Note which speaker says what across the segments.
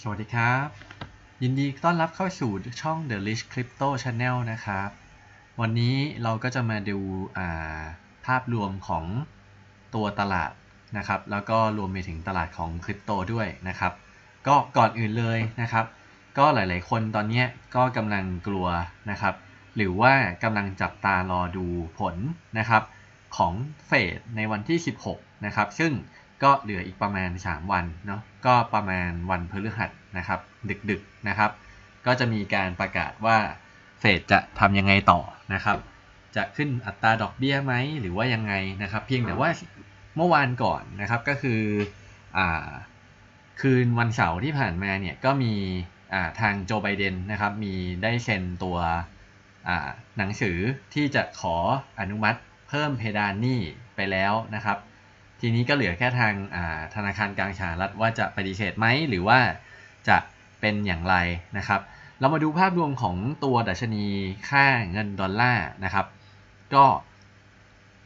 Speaker 1: สวัสดีครับ ยินดีต้อนรับเข้าสู่ช่อง The Rich Crypto Channel นะครับ วันนี้เราก็จะมาดูาภาพรวมของตัวตลาดนะครับ แล้วก็รวมไปถึงตลาดของคริปโตด้วยนะครับ ก็ก่อนอื่นเลยนะครับ ก็หลายๆ คนตอนนี้ก็กำลังกลัวนะครับ หรือว่ากำลังจับตารอดูผลนะครับของเฟดในวันที่ 16 นะครับ ซึ่ง ก็เหลืออีกประมาณ 3 วันเนาะก็ประมาณวันพฤหัสนะครับ ดึกๆนะครับ ก็จะมีการประกาศว่าเฟดจะทำยังไงต่อนะครับ จะขึ้นอัตราดอกเบี้ยไหมหรือว่ายังไงนะครับ เพียงแต่ว่าเมื่อวานก่อนนะครับก็คืออ่าคืนวันเสาร์ที่ผ่านมาเนี่ยก็มีอ่าทางโจไบเดนนะครับ มีได้เซ็นตัวอ่าหนังสือที่จะขออนุมัติเพิ่มเพดานหนี้ไปแล้วนะครับ ทีนี้ก็เหลือแค่ทางธนาคารกลางสหรัฐว่าจะปฏิเสธไหมหรือว่าจะเป็นอย่างไรนะครับ เรามาดูภาพรวมของตัวดัชนีค่าเงินดอลลาร์นะครับ ก็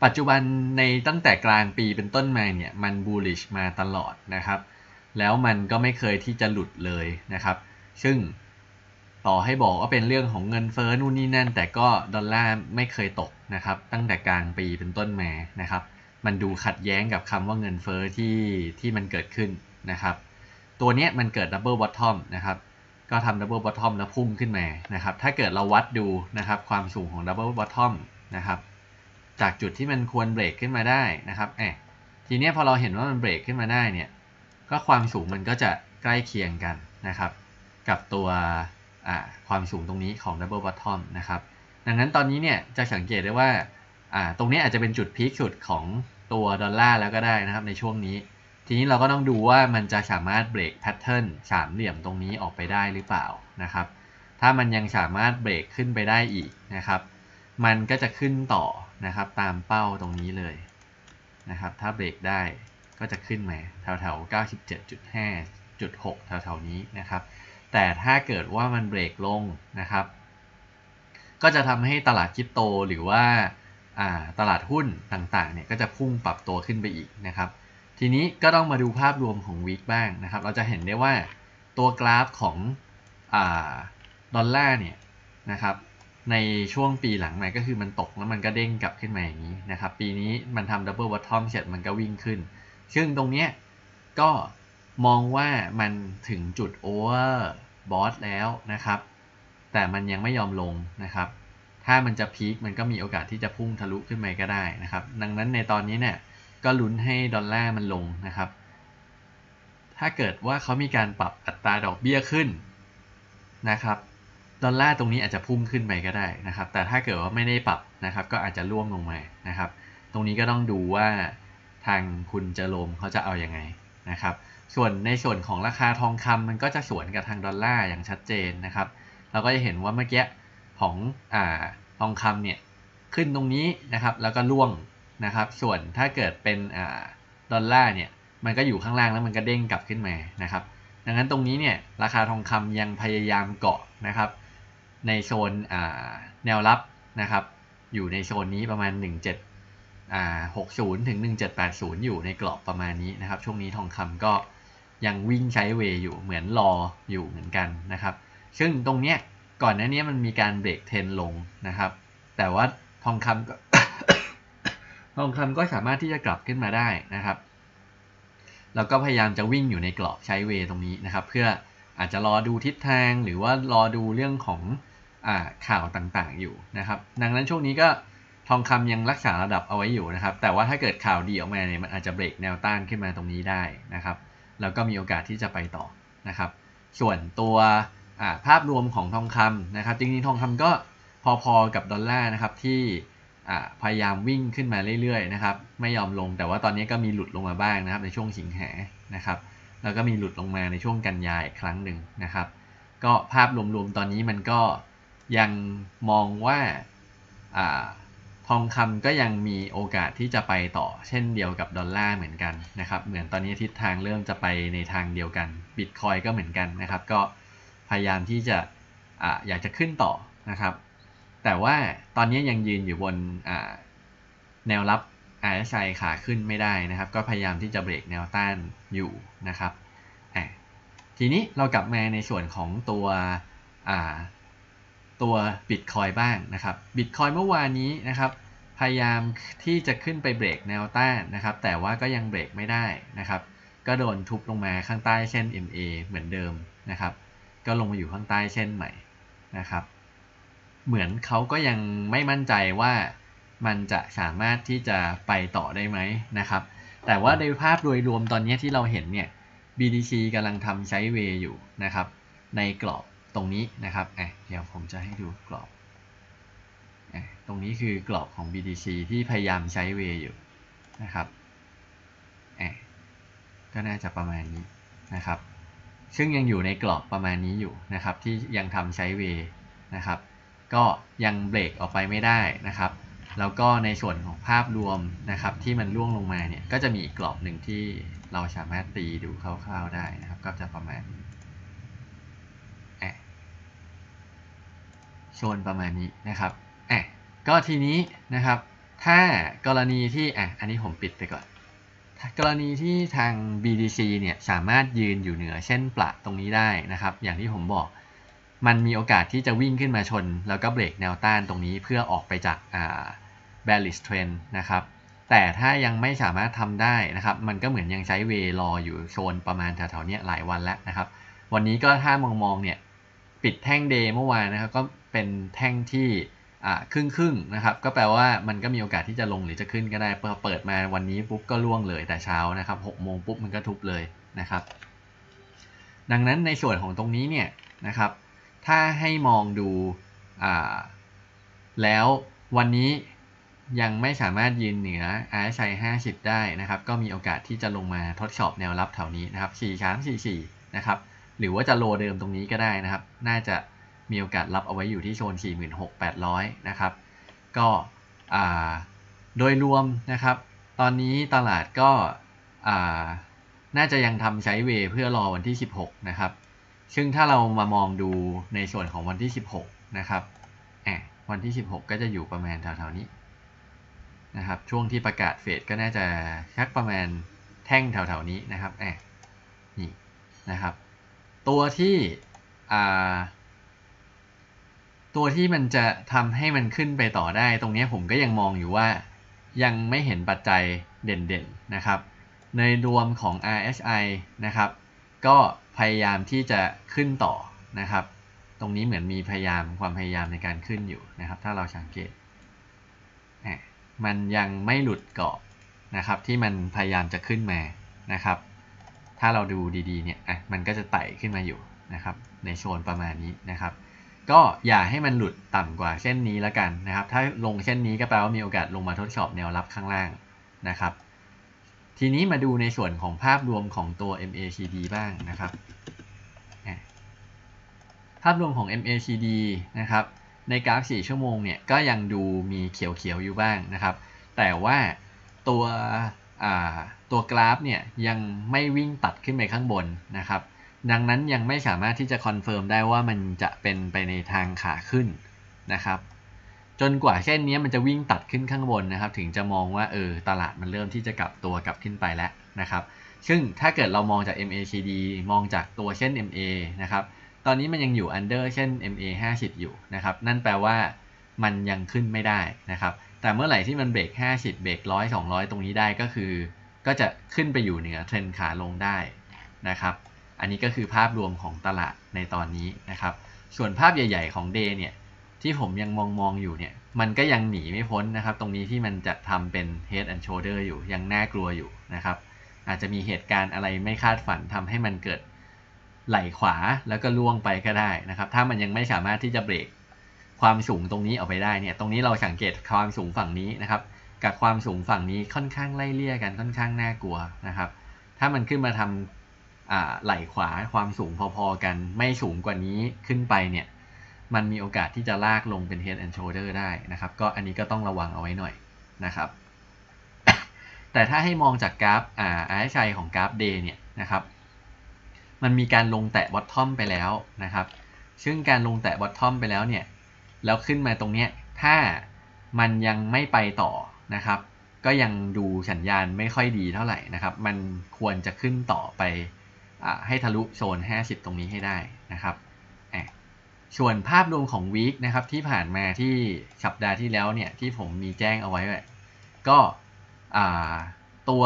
Speaker 1: ปัจจุบันในตั้งแต่กลางปีเป็นต้นมาเนี่ยมันบูลลิชมาตลอดนะครับ แล้วมันก็ไม่เคยที่จะหลุดเลยนะครับ ซึ่งต่อให้บอกว่าเป็นเรื่องของเงินเฟ้อนู่นนี่นั่น แต่ก็ดอลลาร์ไม่เคยตกนะครับ ตั้งแต่กลางปีเป็นต้นมานะครับ มันดูขัดแย้งกับคำว่าเงินเฟ้อที่ที่มันเกิดขึ้นนะครับ ตัวนี้มันเกิด double bottom นะครับ ก็ทำ double bottom แล้วพุ่งขึ้นมานะครับ ถ้าเกิดเราวัดดูนะครับความสูงของ double bottom นะครับจากจุดที่มันควรเบรกขึ้นมาได้นะครับแอบทีนี้พอเราเห็นว่ามันเบรกขึ้นมาได้เนี่ย ก็ความสูงมันก็จะใกล้เคียงกันนะครับ กับตัวความสูงตรงนี้ของ Double Bottom นะครับ ดังนั้นตอนนี้เนี่ยจะสังเกตได้ว่า ตรงนี้อาจจะเป็นจุดพีคสุดของตัวดอลลาร์แล้วก็ได้นะครับในช่วงนี้ ทีนี้เราก็ต้องดูว่ามันจะสามารถเบรกแพทเทิร์นสามเหลี่ยมตรงนี้ออกไปได้หรือเปล่านะครับ ถ้ามันยังสามารถเบรกขึ้นไปได้อีกนะครับ มันก็จะขึ้นต่อนะครับ ตามเป้าตรงนี้เลยนะครับ ถ้าเบรกได้ก็จะขึ้นมาแถวแถว97.5.6แถวแถวนี้นะครับ แต่ถ้าเกิดว่ามันเบรกลงนะครับ ก็จะทำให้ตลาดคริปโตหรือว่า ตลาดหุ้นต่างๆเนี่ยก็จะพุ่งปรับตัวขึ้นไปอีกนะครับ ทีนี้ก็ต้องมาดูภาพรวมของวีคบ้างนะครับ เราจะเห็นได้ว่าตัวกราฟของดอลลาร์เนี่ยนะครับในช่วงปีหลังมาก็คือมันตกแล้วมันก็เด้งกลับขึ้นมาอย่างนี้นะครับ ปีนี้มันทำ double bottom เสร็จมันก็วิ่งขึ้น ซึ่งตรงเนี้ยก็มองว่ามันถึงจุด overbought แล้วนะครับ แต่มันยังไม่ยอมลงนะครับ ถ้ามันจะ peak มันก็มีโอกาสที่จะพุ่งทะลุขึ้นมาก็ได้นะครับ ดังนั้นในตอนนี้เนี่ยก็ลุ้นให้ดอลลาร์มันลงนะครับ ถ้าเกิดว่าเขามีการปรับอัตราดอกเบี้ยขึ้นนะครับดอลลาร์ตรงนี้อาจจะพุ่งขึ้นไปก็ได้นะครับ แต่ถ้าเกิดว่าไม่ได้ปรับนะครับ ก็อาจจะร่วงลงมานะครับ ตรงนี้ก็ต้องดูว่าทางคุณเจโรมเขาจะเอาอยัางไงนะครับ ส่วนในส่วนของราคาทองคำมันก็จะสวนกับทางดอลลาร์อย่างชัดเจนนะครับ เราก็จะเห็นว่าเมื่อกี้ ของอ่าทองคำเนี่ยขึ้นตรงนี้นะครับ แล้วก็ร่วงนะครับ ส่วนถ้าเกิดเป็นอ่าดอลลาร์เนี่ยมันก็อยู่ข้างล่างแล้วมันก็เด้งกลับขึ้นมานะครับ ดังนั้นตรงนี้เนี่ยราคาทองคำยังพยายามเกาะนะครับ ในโซนแนวรับนะครับ อยู่ในโซนนี้ประมาณ 1760 ถึง 1780 อยู่ในกรอบประมาณนี้นะครับ ช่วงนี้ทองคำก็ยังวิ่งใช้เวย์อยู่เหมือนรออยู่เหมือนกันนะครับ ซึ่งตรงเนี้ย ก่อนหน้านี้มันมีการเบรกเทนลงนะครับ แต่ว่าทองคำก็ทองคำก็สามารถที่จะกลับขึ้นมาได้นะครับ แล้วก็พยายามจะวิ่งอยู่ในกรอบใช้เวตรงนี้นะครับ เพื่ออาจจะรอดูทิศทางหรือว่ารอดูเรื่องของข่าวต่างๆอยู่นะครับ ดังนั้นช่วงนี้ก็ทองคำยังรักษาระดับเอาไว้อยู่นะครับ แต่ว่าถ้าเกิดข่าวดีออกมาเนี่ยมันอาจจะเบรกแนวต้านขึ้นมาตรงนี้ได้นะครับ แล้วก็มีโอกาสที่จะไปต่อนะครับ ส่วนตัว ภาพรวมของทองคำนะครับจริงๆทองคำก็พอๆกับดอลลาร์นะครับที่พยายามวิ่งขึ้นมาเรื่อยๆนะครับไม่ยอมลงแต่ว่าตอนนี้ก็มีหลุดลงมาบ้างนะครับในช่วงสิงหานะครับแล้วก็มีหลุดลงมาในช่วงกันยายครั้งหนึ่งนะครับ ก็ภาพรวมๆตอนนี้มันก็ยังมองว่าอทองคำก็ยังมีโอกาสที่จะไปต่อเช่นเดียวกับดอลลาร์เหมือนกันนะครับเหมือนตอนนี้ทิศทางเริ่มจะไปในทางเดียวกันบิตคอยก็เหมือนกันนะครับก็ พยายามที่จะออยากจะขึ้นต่อนะครับ แต่ว่าตอนนี้ยังยืนอยู่บนแนวรับ RSI ขาขึ้นไม่ได้นะครับ ก็พยายามที่จะเบรกแนวต้านอยู่นะครับ ทีนี้เรากลับมาในส่วนของตัวตัว Bitcoin บ้างนะครับ Bitcoin เมื่อวานนี้นะครับ พยายามที่จะขึ้นไปเบรกแนวต้านนะครับ แต่ว่าก็ยังเบรกไม่ได้นะครับ ก็โดนทุบลงมาข้างใต้เส้น MA เหมือนเดิมนะครับ ก็ลงมาอยู่ข้างใต้เส้นใหม่นะครับ เหมือนเขาก็ยังไม่มั่นใจว่ามันจะสามารถที่จะไปต่อได้ไหมนะครับ แต่ว่าในภาพโดยรวมตอนนี้ที่เราเห็นเนี่ย BTC กำลังทำไซด์เวย์อยู่นะครับ ในกรอบตรงนี้นะครับเดี๋ยวผมจะให้ดูกรอบอตรงนี้คือกรอบของ BTC ที่พยายามไซด์เวย์อยู่นะครับก็น่าจะประมาณนี้นะครับ ซึ่งยังอยู่ในกรอบประมาณนี้อยู่นะครับ ที่ยังทำไซด์เวย์นะครับ ก็ยังเบรกออกไปไม่ได้นะครับ แล้วก็ในส่วนของภาพรวมนะครับ ที่มันร่วงลงมาเนี่ยก็จะมีอีกกรอบหนึ่งที่เราสามารถตีดูคร่าวๆได้นะครับ ก็จะประมาณโซนประมาณนี้นะครับอะก็ทีนี้นะครับ ถ้ากรณีที่อะอันนี้ผมปิดไปก่อน กรณีที่ทาง BDC เนี่ยสามารถยืนอยู่เหนือเส้นปละตรงนี้ได้นะครับ อย่างที่ผมบอกมันมีโอกาสที่จะวิ่งขึ้นมาชน แล้วก็เบรกแนวต้านตรงนี้เพื่อออกไปจากอ่า bearish trend นะครับ แต่ถ้ายังไม่สามารถทำได้นะครับ มันก็เหมือนยังใช้เวรออยู่โซนประมาณแถวๆนี้หลายวันแล้วนะครับ วันนี้ก็ถ้ามองมองเนี่ยปิดแท่งเดย์เมื่อวานนะครับก็เป็นแท่งที่ ครึ่งครึ่งนะครับก็แปลว่ามันก็มีโอกาสที่จะลงหรือจะขึ้นก็ได้พอเปิดมาวันนี้ปุ๊บก็ล่วงเลยแต่เช้านะครับ6โมงปุ๊บมันก็ทุบเลยนะครับ ดังนั้นในส่วนของตรงนี้เนี่ยนะครับ ถ้าให้มองดูแล้ววันนี้ยังไม่สามารถยืนเหนือ RSI 50 ได้นะครับ ก็มีโอกาสที่จะลงมาทดสอบแนวรับแถวนี้นะครับ 4 3 4 4 นะครับ หรือว่าจะโลเดิมตรงนี้ก็ได้นะครับ น่าจะ มีโอกาสรับเอาไว้อยู่ที่โซน 46,800 นะครับ ก็โดยรวมนะครับ ตอนนี้ตลาดก็น่าจะยังทำใช้เวเพื่อรอวันที่ 16 นะครับ ซึ่งถ้าเรามามองดูในส่วนของวันที่ 16 นะครับวันที่ 16 ก็จะอยู่ประมาณแถวๆนี้นะครับ ช่วงที่ประกาศเฟดก็น่าจะชักประมาณแท่งแถวๆนี้นะครับแอบนี่นะครับ ตัวที่ ตัวที่มันจะทำให้มันขึ้นไปต่อได้ ตรงนี้ผมก็ยังมองอยู่ว่า ยังไม่เห็นปัจจัยเด่นๆนะครับ ในรวมของ RSI นะครับ ก็พยายามที่จะขึ้นต่อนะครับ ตรงนี้เหมือนมีพยายามความพยายามในการขึ้นอยู่นะครับ ถ้าเราสังเกต มันยังไม่หลุดเกาะนะครับ ที่มันพยายามจะขึ้นมานะครับ ถ้าเราดูดีๆเนี่ยมันก็จะไต่ขึ้นมาอยู่นะครับ ในโซนประมาณนี้นะครับ ก็อย่าให้มันหลุดต่ำกว่าเส้นนี้แล้วกันนะครับ ถ้าลงเส้นนี้ก็แปลว่ามีโอกาสลงมาทดสอบแนวรับข้างล่างนะครับ ทีนี้มาดูในส่วนของภาพรวมของตัว MACD บ้างนะครับ ภาพรวมของ MACD นะครับ ในกราฟ 4 ชั่วโมงเนี่ยก็ยังดูมีเขียวๆอยู่บ้างนะครับ แต่ว่าตัวตัวกราฟเนี่ยยังไม่วิ่งตัดขึ้นไปข้างบนนะครับ ดังนั้นยังไม่สามารถที่จะ confirm ได้ว่ามันจะเป็นไปในทางขาขึ้นนะครับ จนกว่าเส้นนี้มันจะวิ่งตัดขึ้นข้างบนนะครับ ถึงจะมองว่าเออตลาดมันเริ่มที่จะกลับตัวกลับขึ้นไปแล้วนะครับ ซึ่งถ้าเกิดเรามองจาก MACD มองจากตัวเส้น MA นะครับ ตอนนี้มันยังอยู่ under เส้น MA 50 อยู่นะครับ นั่นแปลว่ามันยังขึ้นไม่ได้นะครับ แต่เมื่อไหร่ที่มันเบรก 50 เบรก 100 200 ตรงนี้ได้ก็คือ ก็จะขึ้นไปอยู่เหนือเทรนขาลงได้นะครับ อันนี้ก็คือภาพรวมของตลาดในตอนนี้นะครับ ส่วนภาพใหญ่ ๆ ของ Day เนี่ยที่ผมยังมองมองอยู่เนี่ยมันก็ยังหนีไม่พ้นนะครับ ตรงนี้ที่มันจะทำเป็น head and shoulder อยู่ยังน่ากลัวอยู่นะครับ อาจจะมีเหตุการณ์อะไรไม่คาดฝันทำให้มันเกิดไหลขวาแล้วก็ล่วงไปก็ได้นะครับ ถ้ามันยังไม่สามารถที่จะเบรกความสูงตรงนี้ออกไปได้เนี่ย ตรงนี้เราสังเกตความสูงฝั่งนี้นะครับ กับความสูงฝั่งนี้ค่อนข้างไล่เลี่ยกันค่อนข้างน่ากลัวนะครับ ถ้ามันขึ้นมาทำ ไหล่ขวาความสูงพอๆกัน ไม่สูงกว่านี้ขึ้นไปเนี่ย มันมีโอกาสที่จะลากลงเป็น head and shoulder ได้นะครับ ก็อันนี้ก็ต้องระวังเอาไว้หน่อยนะครับ แต่ถ้าให้มองจากกราฟอ่า RSI ของกราฟ day เนี่ยนะครับ มันมีการลงแตะ bottom ไปแล้วนะครับ ซึ่งการลงแตะ bottom ไปแล้วเนี่ย แล้วขึ้นมาตรงเนี้ย ถ้ามันยังไม่ไปต่อนะครับ ก็ยังดูสัญญาณไม่ค่อยดีเท่าไหร่นะครับ มันควรจะขึ้นต่อไป ให้ทะลุโซน 50 ตรงนี้ให้ได้นะครับส่วนภาพรวมของวีคนะครับที่ผ่านมาที่สัปดาห์ที่แล้วเนี่ยที่ผมมีแจ้งเอาไว้ก็ตัว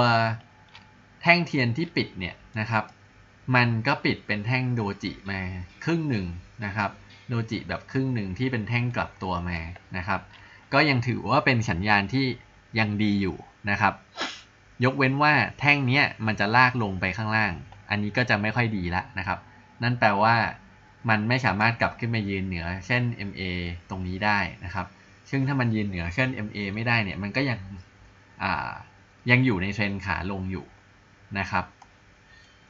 Speaker 1: แท่งเทียนที่ปิดเนี่ยนะครับมันก็ปิดเป็นแท่งโดจิมาครึ่งหนึ่งนะครับโดจิแบบครึ่งหนึ่งที่เป็นแท่งกลับตัวมานะครับ ก็ยังถือว่าเป็นสัญญาณที่ยังดีอยู่นะครับ ยกเว้นว่าแท่งนี้มันจะลากลงไปข้างล่าง อันนี้ก็จะไม่ค่อยดีละนะครับ นั่นแปลว่ามันไม่สามารถกลับขึ้นมายืนเหนือเส้น MA ตรงนี้ได้นะครับ ซึ่งถ้ามันยืนเหนือเส้น MA ไม่ได้เนี่ย มันก็ยังยังอยู่ในเทรนขาลงอยู่นะครับ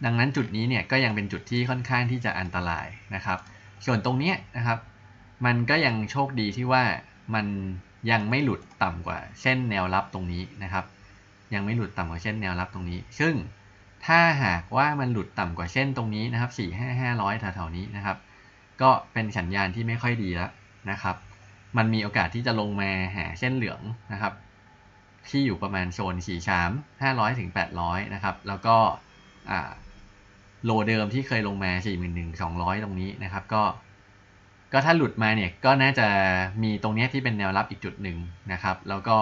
Speaker 1: ดังนั้นจุดนี้เนี่ยก็ยังเป็นจุดที่ค่อนข้างที่จะอันตรายนะครับ ส่วนตรงนี้นะครับ มันก็ยังโชคดีที่ว่ามันยังไม่หลุดต่ำกว่าเส้นแนวรับตรงนี้นะครับ ยังไม่หลุดต่ำกว่าเส้นแนวรับตรงนี้ ซึ่ง ถ้าหากว่ามันหลุดต่ำกว่าเส้นตรงนี้นะครับ 4 5 500แถวๆนี้นะครับ ก็เป็นสัญญาณที่ไม่ค่อยดีแล้วนะครับ มันมีโอกาสที่จะลงมาหาเส้นเหลืองนะครับ ที่อยู่ประมาณโซน4ชาม500ถึง800 นะครับ แล้วก็โลเดิมที่เคยลงมา 41,200 ตรงนี้นะครับ ก็ก็ถ้าหลุดมาเนี่ยก็น่าจะมีตรงนี้ที่เป็นแนวรับอีกจุดหนึ่งนะครับ แล้วก็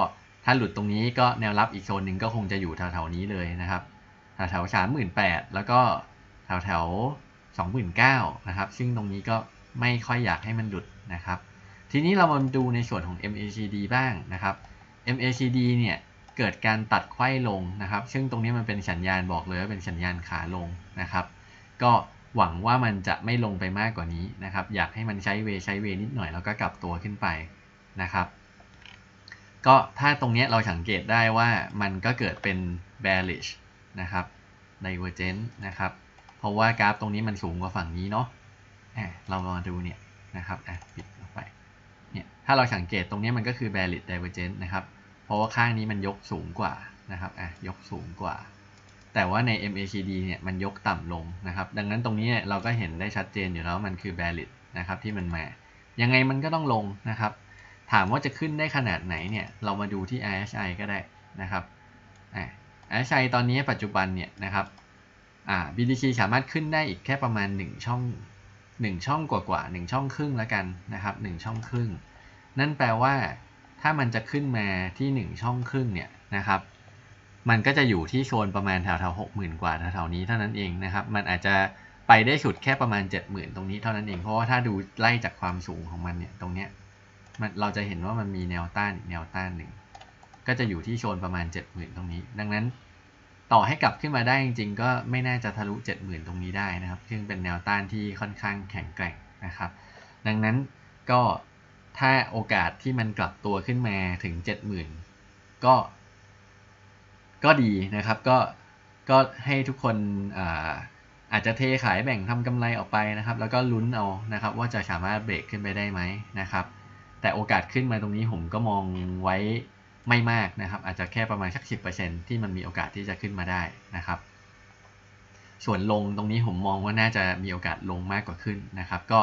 Speaker 1: ถ้าหลุดตรงนี้ก็แนวรับอีกโซนหนึ่งก็คงจะอยู่แถวๆนี้เลยนะครับ แถวสามหมื่นแปดแล้วก็แถวแถวสองหมื่นเก้านะครับ ซึ่งตรงนี้ก็ไม่ค่อยอยากให้มันหลุดนะครับ ทีนี้เรามาดูในส่วนของ MACD บ้างนะครับ MACD เนี่ยเกิดการตัดไขว้ลงนะครับ ซึ่งตรงนี้มันเป็นสัญญาณบอกเลยว่าเป็นสัญญาณขาลงนะครับ ก็หวังว่ามันจะไม่ลงไปมากกว่านี้นะครับ อยากให้มันใช้เวใช้เวนิดหน่อยแล้วก็กลับตัวขึ้นไปนะครับ ก็ถ้าตรงนี้เราสังเกตได้ว่ามันก็เกิดเป็น bearish นะครับ divergent นะครับ เพราะว่ากราฟตรงนี้มันสูงกว่าฝั่งนี้เนาะเรามาดูเนี่ยนะครับอะปิดออกไปเนี่ยถ้าเราสังเกตตรงนี้มันก็คือ bearish divergent นะครับ เพราะว่าข้างนี้มันยกสูงกว่านะครับอะยกสูงกว่า แต่ว่าใน MACD เนี่ยมันยกต่ำลงนะครับ ดังนั้นตรงนี้เราก็เห็นได้ชัดเจนอยู่แล้วมันคือ bearish นะครับที่มันมายังไงมันก็ต้องลงนะครับ ถามว่าจะขึ้นได้ขนาดไหนเนี่ย เรามาดูที่ RSI ก็ได้นะครับ อะอชัยตอนนี้ปัจจุบันเนี่ยนะครับอ่า BTC สามารถขึ้นได้อีกแค่ประมาณ 1 ช่อง 1 ช่องกว่ากว่า1ช่องครึ่งแล้วกันนะครับ1ช่องครึ่ง นั่นแปลว่า ถ้ามันจะขึ้นมาที่ 1 ช่องครึ่งเนี่ยนะครับมันก็จะอยู่ที่โซนประมาณแถวแถวหกหมื่นกว่าแถวๆนี้เท่านั้นเองนะครับ มันอาจจะไปได้สุดแค่ประมาณ 70,000 ตรงนี้เท่านั้นเอง เพราะว่าถ้าดูไล่จากความสูงของมันเนี่ยตรงเนี้ยมันเราจะเห็นว่ามันมีแนวต้านอีกแนวต้านหนึ่ง ก็จะอยู่ที่โซนประมาณ 70,000 ตรงนี้ ดังนั้นต่อให้กลับขึ้นมาได้จริงๆ ก็ไม่น่าจะทะลุ 70,000 ตรงนี้ได้นะครับ ซึ่งเป็นแนวต้านที่ค่อนข้างแข็งแกร่งนะครับ ดังนั้นก็ถ้าโอกาสที่มันกลับตัวขึ้นมาถึง 70,000 ก็ ก็ดีนะครับ ก็ ก็ให้ทุกคนอาอาจจะเทขายแบ่งทำกำไรออกไปนะครับ แล้วก็ลุ้นเอานะครับ ว่าจะสามารถเบรกขึ้นไปได้ไหมนะครับ แต่โอกาสขึ้นมาตรงนี้ผมก็มองไว้ ไม่มากนะครับ อาจจะแค่ประมาณสัก 10%ที่มันมีโอกาสที่จะขึ้นมาได้นะครับ ส่วนลงตรงนี้ผมมองว่าน่าจะมีโอกาสลงมากกว่าขึ้นนะครับ ก็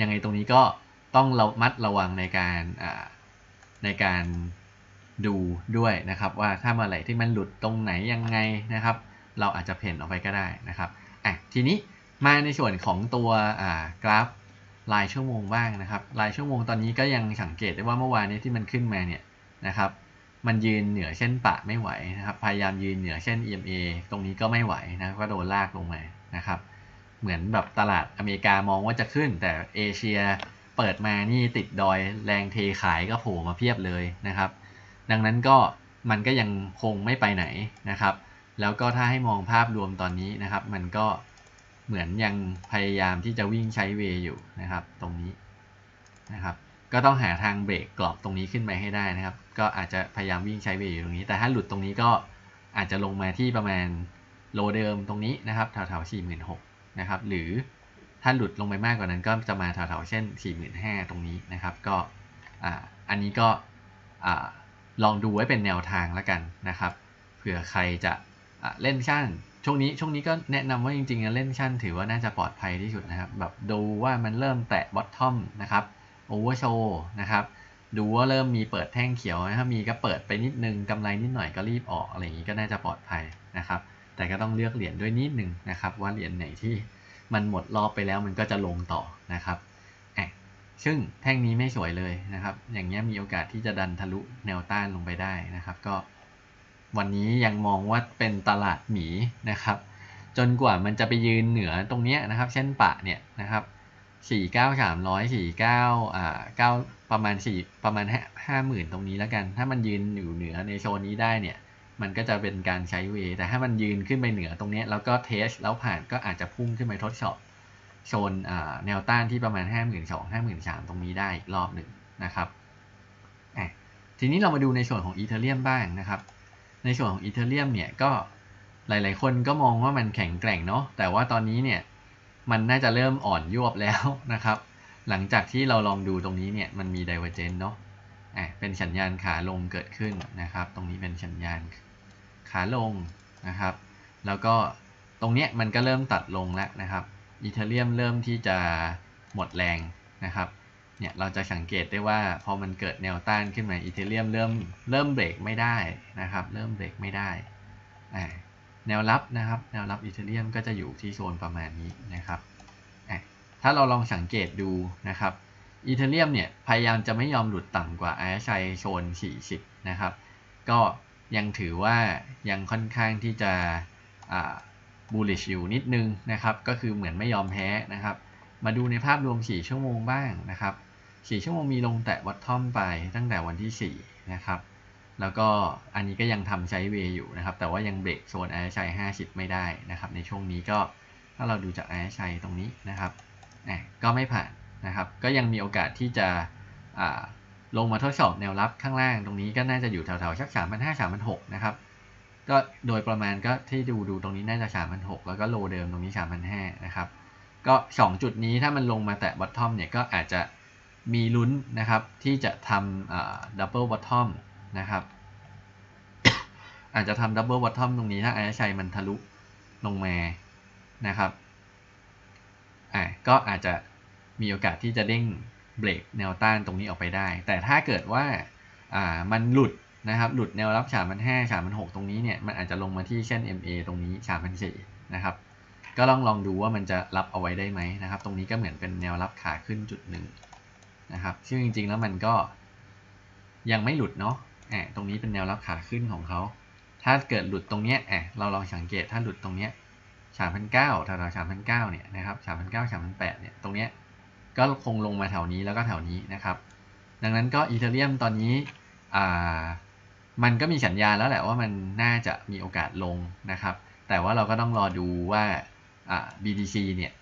Speaker 1: ยังไงตรงนี้ก็ต้องเรามัดระวังในการในการดูด้วยนะครับว่าถ้าเมื่อไหร่ที่มันหลุดตรงไหนยังไงนะครับ เราอาจจะเพ่นออกไปก็ได้นะครับอะทีนี้มาในส่วนของตัวกราฟรายชั่วโมงบ้างนะครับรายชั่วโมงตอนนี้ก็ยังสังเกตได้ว่าเมื่อวานนี้ที่มันขึ้นมาเนี่ยนะครับ มันยืนเหนือเส้นปะไม่ไหวนะครับ พยายามยืนเหนือเส้น EMA ตรงนี้ก็ไม่ไหวนะก็โดนลากลงมานะครับ เหมือนแบบตลาดอเมริกามองว่าจะขึ้น แต่เอเชียเปิดมานี่ติดดอยแรงเทขายก็โผล่มาเพียบเลยนะครับ ดังนั้นก็มันก็ยังคงไม่ไปไหนนะครับ แล้วก็ถ้าให้มองภาพรวมตอนนี้นะครับ มันก็เหมือนยังพยายามที่จะวิ่งใช้เวอยู่นะครับ ตรงนี้นะครับ ก็ต้องหาทางเบรกกรอบตรงนี้ขึ้นไปให้ได้นะครับ ก็อาจจะพยายามวิ่งใช้เวทอยู่ตรงนี้ แต่ถ้าหลุดตรงนี้ก็อาจจะลงมาที่ประมาณโลเดิมตรงนี้นะครับแถวๆสี่หมื่นหกนะครับ หรือถ้าหลุดลงไปมากกว่านั้นก็จะมาแถวๆเช่นสี่หมื่นห้าตรงนี้นะครับ ก็อันนี้ก็ลองดูไว้เป็นแนวทางแล้วกันนะครับ เผื่อใครจะเล่นสั้น ช่วงนี้ช่วงนี้ก็แนะนำว่าจริงๆเล่นสั้นถือว่าน่าจะปลอดภัยที่สุดนะครับ แบบดูว่ามันเริ่มแตะ bottom นะครับ oversold นะครับ ดูว่าเริ่มมีเปิดแท่งเขียวถ้ามีก็เปิดไปนิดนึงกำไรนิดหน่อยก็รีบออกอะไรอย่างนี้ก็น่าจะปลอดภัยนะครับ แต่ก็ต้องเลือกเหรียญด้วยนิดนึงนะครับ ว่าเหรียญไหนที่มันหมดรอบไปแล้วมันก็จะลงต่อนะครับอะซึ่งแท่งนี้ไม่สวยเลยนะครับ อย่างเงี้ยมีโอกาสที่จะดันทะลุแนวต้านลงไปได้นะครับ ก็วันนี้ยังมองว่าเป็นตลาดหมีนะครับ จนกว่ามันจะไปยืนเหนือตรงเนี้ยนะครับเช่นปะเนี่ยนะครับ สี่เก้าสามร้อยสี่เก้าอ่าเก้าประมาณสี่ประมาณห้าหมื่นตรงนี้แล้วกัน ถ้ามันยืนอยู่เหนือในโซนนี้ได้เนี่ย มันก็จะเป็นการ sideway แต่ถ้ามันยืนขึ้นไปเหนือตรงนี้ แล้วก็ test แล้วผ่านก็อาจจะพุ่งขึ้นไปทดสอบโซนแนวต้านที่ประมาณ 5 2 0 0 0 5 3 0 0 0ตรงนี้ได้อีกรอบหนึ่งนะครับ ทีนี้เรามาดูในส่วนของ Ethereum บ้างนะครับ ในส่วนของ Ethereum เนี่ยก็หลายๆ คนก็มองว่ามันแข็งแกร่งเนาะ แต่ว่าตอนนี้เนี่ย มันน่าจะเริ่มอ่อนยวบแล้วนะครับ หลังจากที่เราลองดูตรงนี้เนี่ยมันมี divergence เนาะอะเป็นสัญญาณขาลงเกิดขึ้นนะครับ ตรงนี้เป็นสัญญาณขาลงนะครับ แล้วก็ตรงเนี้ยมันก็เริ่มตัดลงแล้วนะครับอีเทเรียมเริ่มที่จะหมดแรงนะครับเนี่ยเราจะสังเกตได้ว่าพอมันเกิดแนวต้านขึ้นมาอีเทเรียมเริ่มเริ่มเบรกไม่ได้นะครับ เริ่มเบรกไม่ได้ แนวรับนะครับ แนวรับอีเทเรียมก็จะอยู่ที่โซนประมาณนี้นะครับถ้าเราลองสังเกตดูนะครับอีเทเรียมเนี่ยพยายามจะไม่ยอมหลุดต่ำกว่า RSI โซน 40 นะครับ ก็ยังถือว่ายังค่อนข้างที่จะบูลลิชอยู่นิดนึงนะครับ ก็คือเหมือนไม่ยอมแพ้นะครับ มาดูในภาพรวม 4 ชั่วโมงบ้างนะครับ 4 ชั่วโมงมีลงแตะวัตทอมไปตั้งแต่วันที่ 4 นะครับ แล้วก็อันนี้ก็ยังทำไซด์เวย์อยู่นะครับ แต่ว่ายังเบรกโซน RSI 50 ไม่ได้นะครับ ในช่วงนี้ก็ถ้าเราดูจาก RSI ตรงนี้นะครับก็ไม่ผ่านนะครับ ก็ยังมีโอกาสที่จะลงมาทดสอบแนวรับข้างล่างตรงนี้ก็น่าจะอยู่แถวๆสัก3 5 0 0 3 6 0 0นะครับ ก็โดยประมาณก็ที่ดูดูตรงนี้น่าจะ 3,600 แล้วก็ low เดิมตรงนี้ 3,500 นะครับ ก็ 2 จุดนี้ถ้ามันลงมาแตะ bottom เนี่ยก็อาจจะมีลุ้นนะครับที่จะทำ double bottom นะครับ อาจจะทำดับเบิลบอททอมตรงนี้ถ้าไอ้ชัยมันทะลุลงมานะครับอ่าก็อาจจะมีโอกาสที่จะเด้งเบรกแนวต้านตรงนี้ออกไปได้ แต่ถ้าเกิดว่าอ่ามันหลุดนะครับหลุดแนวรับ 3 5 0 0 3 6 0ตรงนี้เนี่ยมันอาจจะลงมาที่เช่น MA ตรงนี้ 3 4 0 0 นะครับ ก็ลองลองดูว่ามันจะรับเอาไว้ได้ไหมนะครับ ตรงนี้ก็เหมือนเป็นแนวรับขาขึ้นจุดหนึ่งนะครับซึ่งจริงๆแล้วมันก็ยังไม่หลุดเนาะ อบตรงนี้เป็นแนวรับขาขึ้นของเขา ถ้าเกิดหลุดตรงเนี้ยแอบเราลองสังเกตถ้าหลุดตรงเนี้ย3,900แถวๆ3,900เก้าเนี่ยนะครับ3,900 3,800เนี่ยตรงเนี้ยก็คงลงมาแถวนี้แล้วก็แถวนี้นะครับ ดังนั้นก็อีเทเรียมตอนนี้อ่ามันก็มีสัญญาณแล้วแหละว่ามันน่าจะมีโอกาสลงนะครับ แต่ว่าเราก็ต้องรอดูว่า BTC เนี่ย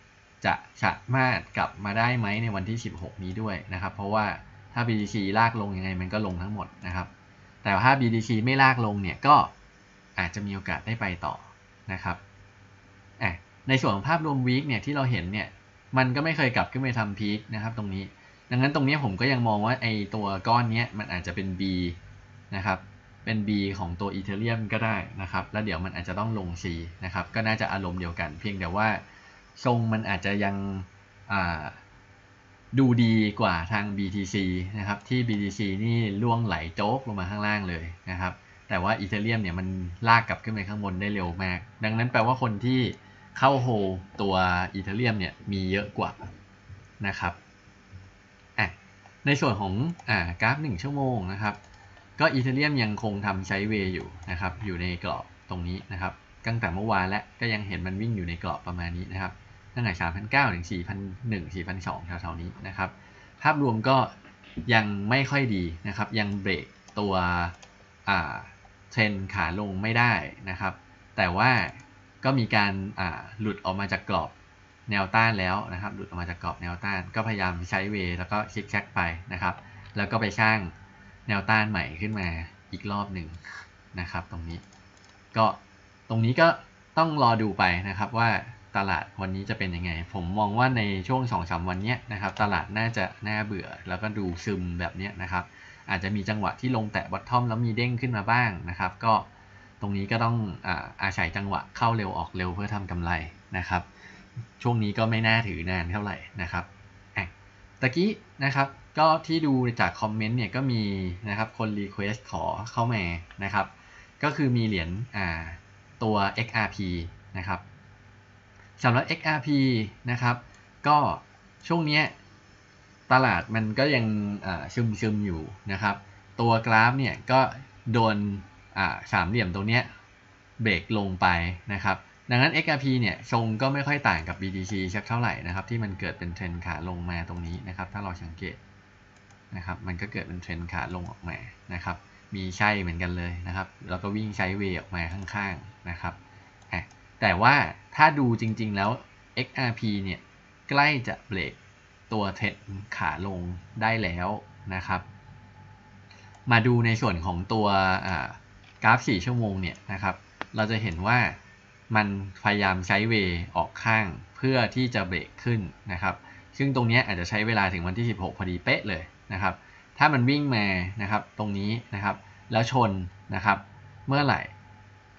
Speaker 1: จะสามารถกลับมาได้ไหมในวันที่ 16 นี้ด้วยนะครับ เพราะว่าถ้า BTC ลากลงยังไงมันก็ลงทั้งหมดนะครับ แต่ถ้า BTC ไม่ลากลงเนี่ยก็อาจจะมีโอกาสได้ไปต่อนะครับในส่วนของภาพรวมวีคเนี่ยที่เราเห็นเนี่ยมันก็ไม่เคยกลับขึ้นไปทำพีคนะครับตรงนี้ ดังนั้นตรงนี้ผมก็ยังมองว่าไอตัวก้อนนี้มันอาจจะเป็น B นะครับเป็น B ของตัวอีเทเรียมก็ได้นะครับ แล้วเดี๋ยวมันอาจจะต้องลง C นะครับก็น่าจะอารมณ์เดียวกัน เพียงแต่ว่าทรงมันอาจจะยัง ดูดีกว่าทาง BTC นะครับ ที่ BTC นี่ล่วงไหลโจ๊กลงมาข้างล่างเลยนะครับ แต่ว่าอีเทเรียมเนี่ยมันลากกลับขึ้นไปข้างบนได้เร็วมาก ดังนั้นแปลว่าคนที่เข้าโฮตัวอีเทเรียมเนี่ยมีเยอะกว่านะครับในส่วนของอกราฟ 1 ชั่วโมงนะครับ ก็อีเทเรียมยังคงทำใช้เวย์อยู่นะครับ อยู่ในกรอบตรงนี้นะครับ ตั้งแต่เมื่อวานและก็ยังเห็นมันวิ่งอยู่ในกรอบประมาณนี้นะครับ ตั้งแต่ 3,900 ถึง4,100 4,200แถวๆนี้นะครับ ภาพรวมก็ยังไม่ค่อยดีนะครับ ยังเบรกตัวเทรนขาลงไม่ได้นะครับ แต่ว่าก็มีการหลุดออกมาจากกรอบแนวต้านแล้วนะครับ หลุดออกมาจากกรอบแนวต้าน ก็พยายามใช้เวแล้วก็ชิกแชกไปนะครับ แล้วก็ไปสร้างแนวต้านใหม่ขึ้นมาอีกรอบหนึ่งนะครับ ตรงนี้ ก็ตรงนี้ก็ต้องรอดูไปนะครับว่า ตลาดวันนี้จะเป็นยังไง ผมมองว่าในช่วง2อสวันนี้นะครับ ตลาดน่าจะน่าเบื่อแล้วก็ดูซึมแบบนี้นะครับ อาจจะมีจังหวะที่ลงแตะบัตทอมแล้วมีเด้งขึ้นมาบ้างนะครับ ก็ตรงนี้ก็ต้องอาอาศัยจังหวะเข้าเร็วออกเร็วเพื่อทำกำไรนะครับ ช่วงนี้ก็ไม่น่าถือนานเท่าไหร่นะครับตะกี้นะครับก็ที่ดูจากคอมเมนต์เนี่ยก็มีนะครับคน request ขอเข้ามานะครับ ก็คือมีเหรียญตัว XRP นะครับ สำหรับ XRP นะครับ ก็ช่วงนี้ตลาดมันก็ยังซึมซึมอยู่นะครับ ตัวกราฟเนี่ยก็โดนสามเหลี่ยมตรงนี้เบรกลงไปนะครับ ดังนั้น XRP เนี่ยทรงก็ไม่ค่อยต่างกับ BTC สักเท่าไหร่นะครับ ที่มันเกิดเป็นเทรนขาลงมาตรงนี้นะครับ ถ้าเราสังเกตนะครับ มันก็เกิดเป็นเทรนขาลงออกมานะครับ มีใช่เหมือนกันเลยนะครับ แล้วก็วิ่งใช้เวออกมาข้างๆนะครับ แต่ว่าถ้าดูจริง ๆ แล้ว XRP เนี่ย ใกล้จะเบรกตัวเทรนขาลงได้แล้วนะครับ มาดูในส่วนของตัวกราฟ 4 ชั่วโมงเนี่ยนะครับ เราจะเห็นว่ามันพยายามใช้เวออกข้างเพื่อที่จะเบรกขึ้นนะครับ ซึ่งตรงนี้อาจจะใช้เวลาถึงวันที่ 16 พอดีเป๊ะเลยนะครับ ถ้ามันวิ่งมานะครับตรงนี้นะครับ แล้วชนนะครับ เมื่อไหร่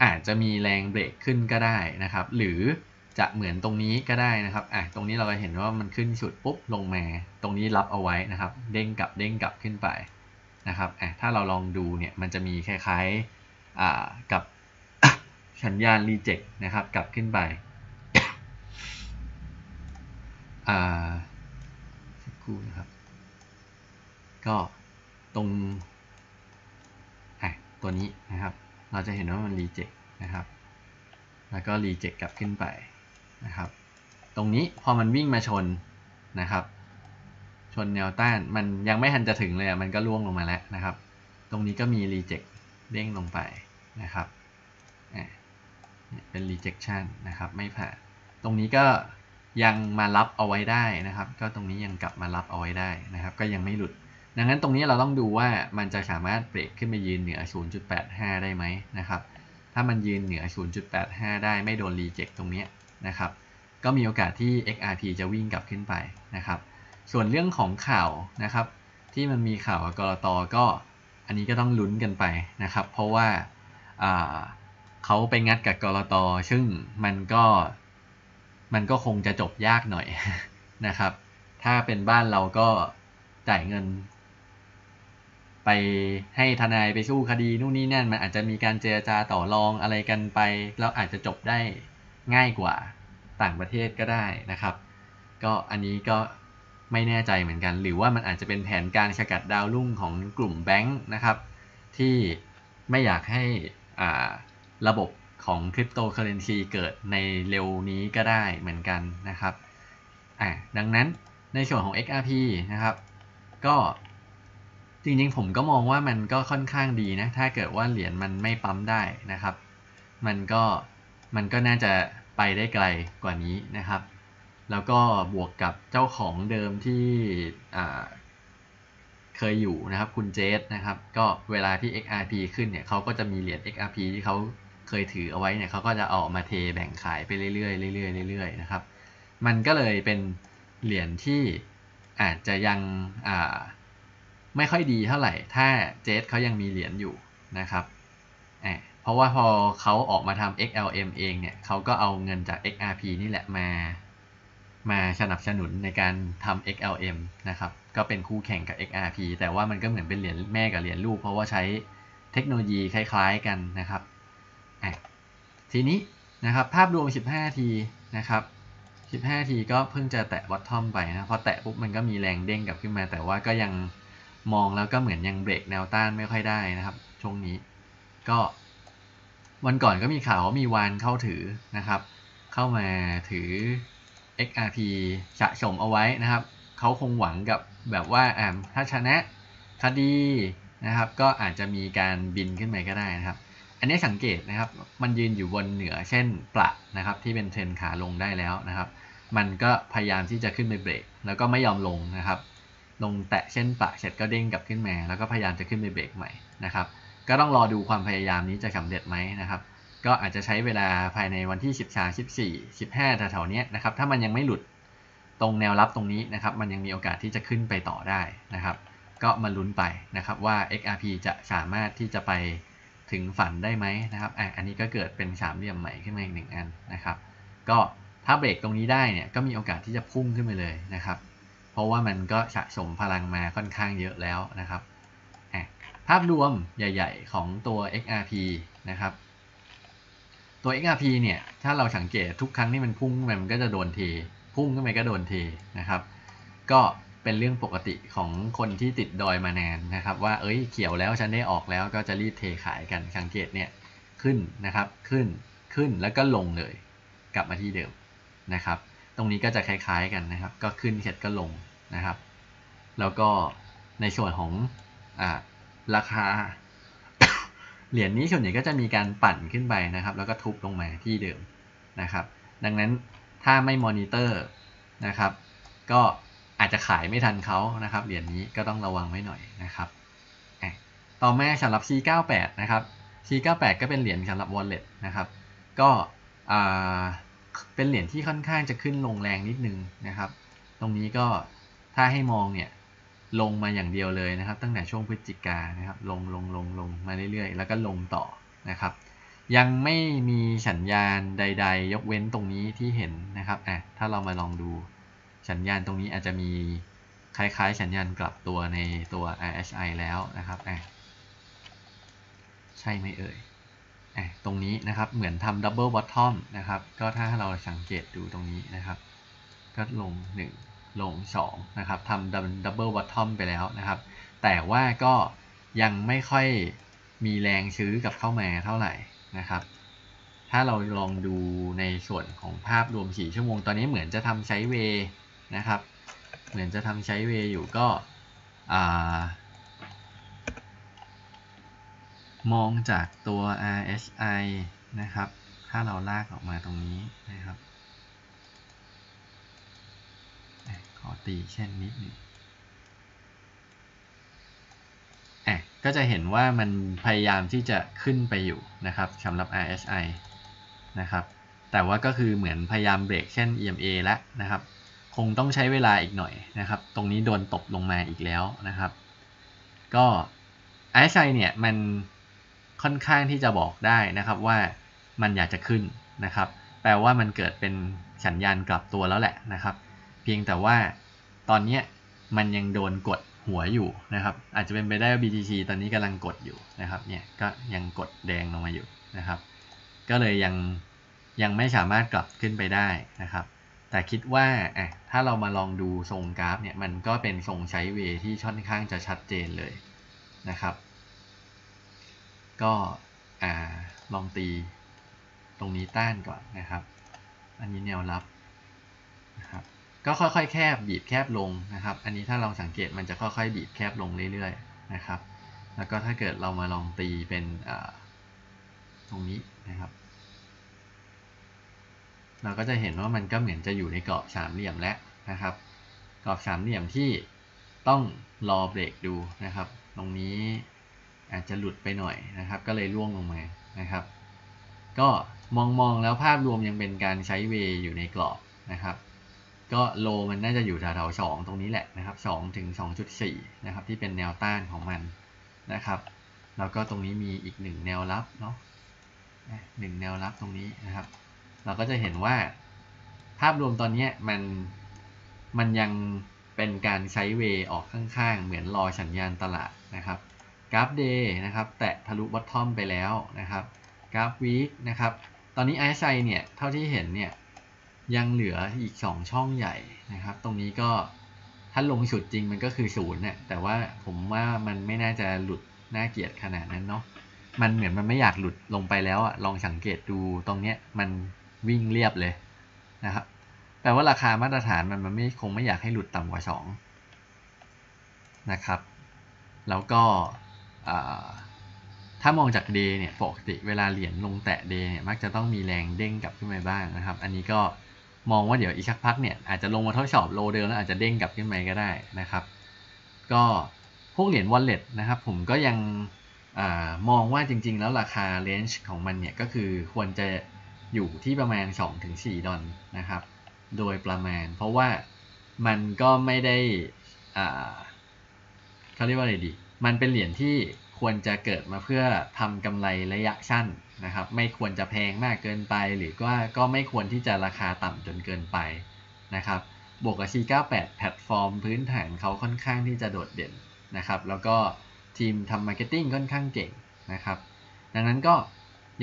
Speaker 1: อาจจะมีแรงเบรกขึ้นก็ได้นะครับ หรือจะเหมือนตรงนี้ก็ได้นะครับอะตรงนี้เราจะเห็นว่ามันขึ้นสุดปุ๊บลงมา ตรงนี้รับเอาไว้นะครับ เด้งกลับเด้งกลับขึ้นไปนะครับอะถ้าเราลองดูเนี่ยมันจะมีคล้ายๆอ่ากับสัญญาณรีเจ็คนะครับ กลับขึ้นไปอ่าสักครู่นะครับ ก็ตรงอะตัวนี้นะครับ เราจะเห็นว่ามันรีเจ็คนะครับ แล้วก็รีเจ็คกลับขึ้นไปนะครับ ตรงนี้พอมันวิ่งมาชนนะครับ ชนแนวต้านมันยังไม่ทันจะถึงเลยมันก็ล่วงลงมาแล้วนะครับ ตรงนี้ก็มีรีเจ็คเด้งลงไปนะครับเป็น rejection นะครับไม่ผ่าน ตรงนี้ก็ยังมารับเอาไว้ได้นะครับ ก็ตรงนี้ยังกลับมารับเอาไว้ได้นะครับ ก็ยังไม่หลุด ดังนั้นตรงนี้เราต้องดูว่ามันจะสามารถเบรกขึ้นไปยืนเหนือ 0.85 ได้ไหมนะครับ ถ้ามันยืนเหนือ 0.85 ได้ไม่โดนรีเจ็คตรงนี้นะครับ ก็มีโอกาสที่ XRP จะวิ่งกลับขึ้นไปนะครับ ส่วนเรื่องของข่าวนะครับ ที่มันมีข่าวกรตก็อันนี้ก็ต้องลุ้นกันไปนะครับ เพราะว่าเขาไปงัดกับกรตซึ่งมันก็มันก็คงจะจบยากหน่อยนะครับ ถ้าเป็นบ้านเราก็จ่ายเงิน ไปให้ทนายไปสู้คดีนู่นนี่นั่นมันอาจจะมีการเจรจาต่อรองอะไรกันไป แล้วอาจจะจบได้ง่ายกว่าต่างประเทศก็ได้นะครับ ก็อันนี้ก็ไม่แน่ใจเหมือนกัน หรือว่ามันอาจจะเป็นแผนการสกัดดาวรุ่งของกลุ่มแบงค์นะครับ ที่ไม่อยากให้อ่าระบบของคริปโตเคอเรนซีเกิดในเร็วนี้ก็ได้เหมือนกันนะครับอ่าดังนั้นในส่วนของ XRP นะครับ ก็ จริงๆ ผมก็มองว่ามันก็ค่อนข้างดีนะ ถ้าเกิดว่าเหรียญมันไม่ปั๊มได้นะครับ มันก็มันก็น่าจะไปได้ไกลกว่านี้นะครับ แล้วก็บวกกับเจ้าของเดิมที่เคยอยู่นะครับคุณเจสนะครับ ก็เวลาที่ XRP ขึ้นเนี่ยเขาก็จะมีเหรียญ XRP ที่เขาเคยถือเอาไว้เนี่ยเขาก็จะออกมาเทแบ่งขายไปเรื่อยๆเรื่อยๆเรื่อยๆนะครับ มันก็เลยเป็นเหรียญที่อาจจะยัง ไม่ค่อยดีเท่าไหร่ ถ้าเจสเขายังมีเหรียญอยู่นะครับเพราะว่าพอเขาออกมาทำ XLM เองเนี่ยเขาก็เอาเงินจาก XRP นี่แหละมา มาสนับสนุนในการทำ XLM นะครับ ก็เป็นคู่แข่งกับ XRP แต่ว่ามันก็เหมือนเป็นเหรียญแม่กับเหรียญลูก เพราะว่าใช้เทคโนโลยีคล้ายๆกันนะครับ ทีนี้นะครับภาพรวม 15 ทีนะครับ 15 ทีก็เพิ่งจะแตะวัตทอมไปนะ พอแตะปุ๊บมันก็มีแรงเด้งกลับขึ้นมา แต่ว่าก็ยัง มองแล้วก็เหมือนยังเบรกแนวต้านไม่ค่อยได้นะครับ ช่วงนี้ ก็วันก่อนก็มีข่าวว่ามีวานเข้าถือนะครับ เข้ามาถือ XRP สะสมเอาไว้นะครับ เขาคงหวังกับแบบว่าอ่าถ้าชนะคดีนะครับ ก็อาจจะมีการบินขึ้นไปก็ได้นะครับ อันนี้สังเกตนะครับ มันยืนอยู่บนเหนือเช่นปละนะครับ ที่เป็นเทรนขาลงได้แล้วนะครับ มันก็พยายามที่จะขึ้นไปเบรก แล้วก็ไม่ยอมลงนะครับ ลงแตะเช่นปะเสร็จก็เด้งกลับขึ้นมา แล้วก็พยายามจะขึ้นไปเบรกใหม่นะครับ ก็ต้องรอดูความพยายามนี้จะสำเร็จไหมนะครับ ก็อาจจะใช้เวลาภายในวันที่ 13 14 15แถวๆนี้นะครับ ถ้ามันยังไม่หลุดตรงแนวรับตรงนี้นะครับ มันยังมีโอกาสที่จะขึ้นไปต่อได้นะครับ ก็มาลุ้นไปนะครับว่า XRP จะสามารถที่จะไปถึงฝันได้ไหมนะครับอะอันนี้ก็เกิดเป็นสามเหลี่ยมใหม่ขึ้นมาอีกหนึ่งอันนะครับ ก็ถ้าเบรกตรงนี้ได้เนี่ย ก็มีโอกาสที่จะพุ่งขึ้นไปเลยนะครับ ราะว่ามันก็สะสมพลังมาค่อนข้างเยอะแล้วนะครับ ภาพรวมใหญ่ๆ ของตัว XRP นะครับ ตัว XRP เนี่ย ถ้าเราสังเกตทุกครั้งที่มันพุ่งขึ้นไปมันก็จะโดนเท พุ่งขึ้นไปก็โดนเทนะครับ ก็เป็นเรื่องปกติของคนที่ติดดอยมานานนะครับ ว่าเอ้ยเขียวแล้วฉันได้ออกแล้วก็จะรีบเทขายกันสังเกตเนี่ยขึ้นนะครับขึ้นขึ้นแล้วก็ลงเลย กลับมาที่เดิมนะครับ ตรงนี้ก็จะคล้ายๆกันนะครับ ก็ขึ้นเสร็จก็ลง นะครับ แล้วก็ในส่วนของอราคา เหรียญนี้ส่วนใหญ่ก็จะมีการปั่นขึ้นไปนะครับ แล้วก็ทุบลงมาที่เดิมนะครับ ดังนั้นถ้าไม่มอนิเตอร์นะครับ ก็อาจจะขายไม่ทันเขานะครับ เหรียญนี้ก็ต้องระวังไว้หน่อยนะครับ ต่อมาสำหรับ C98 นะครับ C98 ก็เป็นเหรียญสำหรับ wallet นะครับ ก็เป็นเหรียญที่ค่อนข้างจะขึ้นลงแรงนิดนึงนะครับ ตรงนี้ก็าให้มองเนี่ยลงมาอย่างเดียวเลยนะครับ ตั้งแต่ช่วงพฤศจิกานะครับ ลงลงลงลงมาเรื่อยๆ แล้วก็ลงต่อนะครับ ยังไม่มีสัญญาณใด ๆ ยกเว้นตรงนี้ที่เห็นนะครับอะถ้าเรามาลองดูสัญญาณตรงนี้อาจจะมีคล้ายๆ สัญญาณกลับตัวในตัว RSI แล้วนะครับอะใช่ไหมเอ่ยอะตรงนี้นะครับ เหมือนทำ double bottom นะครับ ก็ถ้าเราสังเกตดูตรงนี้นะครับ ก็ลง 1 ลง2นะครับทำ double bottom ไปแล้วนะครับ แต่ว่าก็ยังไม่ค่อยมีแรงซื้อกลับเข้ามาเท่าไหร่นะครับ ถ้าเราลองดูในส่วนของภาพรวม 4 ชั่วโมง ตอนนี้เหมือนจะทำ sideway นะครับ เหมือนจะทำ sideway อยู่ก็มองจากตัว RSI นะครับ ถ้าเราลากออกมาตรงนี้นะครับ ข อตีเช่นนิดหนึ่งก็จะเห็นว่ามันพยายามที่จะขึ้นไปอยู่นะครับสำหรับ RSI นะครับ แต่ว่าก็คือเหมือนพยายามเบรกเช่น EMA แล้วนะครับ คงต้องใช้เวลาอีกหน่อยนะครับ ตรงนี้โดนตบลงมาอีกแล้วนะครับ ก็ RSI เนี่ยมันค่อนข้างที่จะบอกได้นะครับว่ามันอยากจะขึ้นนะครับ แปลว่ามันเกิดเป็นสัญญาณกลับตัวแล้วแหละนะครับ เพียงแต่ว่าตอนนี้มันยังโดนกดหัวอยู่นะครับ อาจจะเป็นไปได้ว่า BTC ตอนนี้กำลังกดอยู่นะครับเนี่ยก็ยังกดแดงลงมาอยู่นะครับ ก็เลยยังยังไม่สามารถกลับขึ้นไปได้นะครับ แต่คิดว่าอะถ้าเรามาลองดูทรงกราฟเนี่ยมันก็เป็นทรงไซด์เวย์ที่ค่อนข้างจะชัดเจนเลยนะครับ ก็อ่าลองตีตรงนี้ต้านก่อนนะครับ อันนี้แนวรับนะครับ ก็ค่อยๆ แคบบีบแคบลงนะครับ อันนี้ถ้าเราสังเกตมันจะค่อยๆ บีบแคบลงเรื่อยๆนะครับ แล้วก็ถ้าเกิดเรามาลองตีเป็นตรงนี้นะครับ เราก็จะเห็นว่ามันก็เหมือนจะอยู่ในกรอบสามเหลี่ยมแล้วนะครับ กรอบสามเหลี่ยมที่ต้องรอเบรกดูนะครับ ตรงนี้อาจจะหลุดไปหน่อยนะครับ ก็เลยล่วงลงมานะครับ ก็มองๆแล้วภาพรวมยังเป็นการใช้เวอยู่ในกรอบนะครับ ก็โลมันน่าจะอยู่แถวๆสองตรงนี้แหละนะครับสองถึงสองจุดสี่นะครับที่เป็นแนวต้านของมันนะครับแล้วก็ตรงนี้มีอีกหนึ่งแนวรับเนาะหนึ่งแนวรับตรงนี้นะครับ เราก็จะเห็นว่าภาพรวมตอนนี้มันมันยังเป็นการ sideway ออกข้างๆ เหมือนรอสัญญาณตลาดนะครับกราฟ day นะครับ แตะทะลุ bottom ไปแล้วนะครับกราฟ week นะครับ ตอนนี้ไอซ์ไซเนี่ย เท่าที่เห็นเนี่ย ยังเหลืออีก 2 ช่องใหญ่นะครับ ตรงนี้ก็ถ้าลงสุดจริงมันก็คือศูนย์เนี่ยแต่ว่าผมว่ามันไม่น่าจะหลุดน่าเกลียดขนาดนั้นเนาะมันเหมือนมันไม่อยากหลุดลงไปแล้วอะลองสังเกตดูตรงเนี้ยมันวิ่งเรียบเลยนะครับแปลว่าราคามาตรฐานมันมันไม่คงไม่อยากให้หลุดต่ำกว่า 2 นะครับ แล้วก็ถ้ามองจากเดย์เนี่ยปกติเวลาเหรียญลงแตะเดย์เนี่ยมักจะต้องมีแรงเด้งกลับขึ้นมาบ้างนะครับ อันนี้ก็ มองว่าเดี๋ยวอีกสักพักเนี่ยอาจจะลงมาทดสอบโลเดิมแล้วอาจจะเด้งกลับขึ้นมาก็ได้นะครับ ก็พวกเหรียญ wallet นะครับผมก็ยังอมองว่าจริงๆ แล้วราคาเลนจ์ของมันเนี่ยก็คือควรจะอยู่ที่ประมาณ 2-4 ดอลนะครับ โดยประมาณ เพราะว่ามันก็ไม่ได้เขาเรียกว่าอะไรดี มันเป็นเหรียญที่ควรจะเกิดมาเพื่อทำกำไรระยะสั้น นะครับ ไม่ควรจะแพงมากเกินไป หรือว่าก็ไม่ควรที่จะราคาต่ำจนเกินไปนะครับ บวกกับ C98 แพลตฟอร์มพื้นฐานเขาค่อนข้างที่จะโดดเด่นนะครับ แล้วก็ทีมทำ marketing ค่อนข้างเก่งนะครับ ดังนั้นก็